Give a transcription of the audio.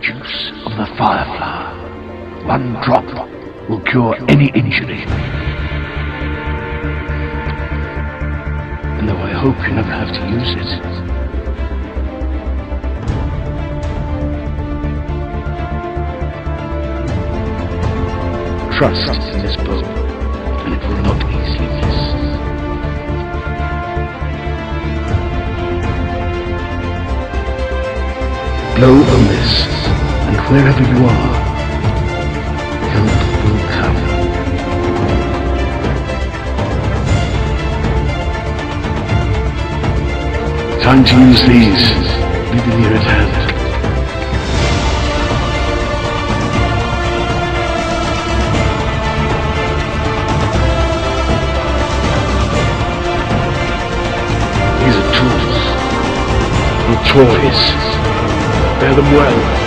juice of the fireflower. One drop will cure any injury. And though I hope you never have to use it, trust in this bow, Blow on this, and wherever you are, help will come. Time to use these. Be the near at hand. These are tools, not toys. Bear them well.